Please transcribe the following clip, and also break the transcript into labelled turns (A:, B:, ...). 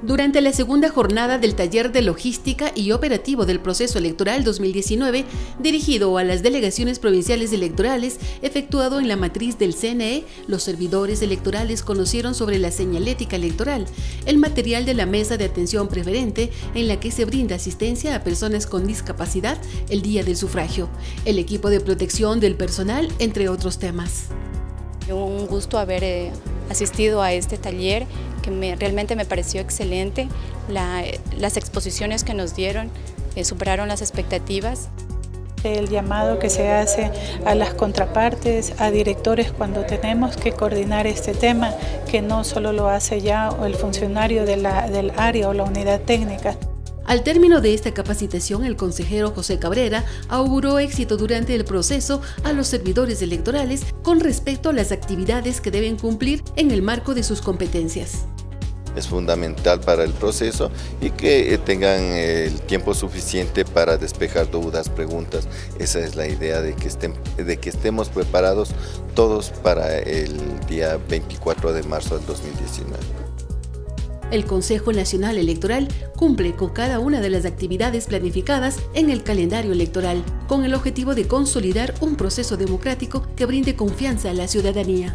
A: Durante la segunda jornada del taller de logística y operativo del proceso electoral 2019, dirigido a las delegaciones provinciales electorales, efectuado en la matriz del CNE, los servidores electorales conocieron sobre la señalética electoral, el material de la mesa de atención preferente en la que se brinda asistencia a personas con discapacidad el día del sufragio, el equipo de protección del personal, entre otros temas.
B: Un gusto haber eh, asistido a este taller realmente me pareció excelente. las exposiciones que nos dieron eh, superaron las expectativas.
C: El llamado que se hace a las contrapartes, a directores cuando tenemos que coordinar este tema, que no solo lo hace ya el funcionario de la, del área o la unidad técnica.
A: Al término de esta capacitación, el consejero José Cabrera auguró éxito durante el proceso a los servidores electorales con respecto a las actividades que deben cumplir en el marco de sus competencias
D: es fundamental para el proceso y que eh, tengan el tiempo suficiente para despejar dudas, preguntas. Esa es la idea de que estemos preparados todos para el día 24 de marzo del 2019.
A: El Consejo Nacional Electoral cumple con cada una de las actividades planificadas en el calendario electoral, con el objetivo de consolidar un proceso democrático que brinde confianza a la ciudadanía.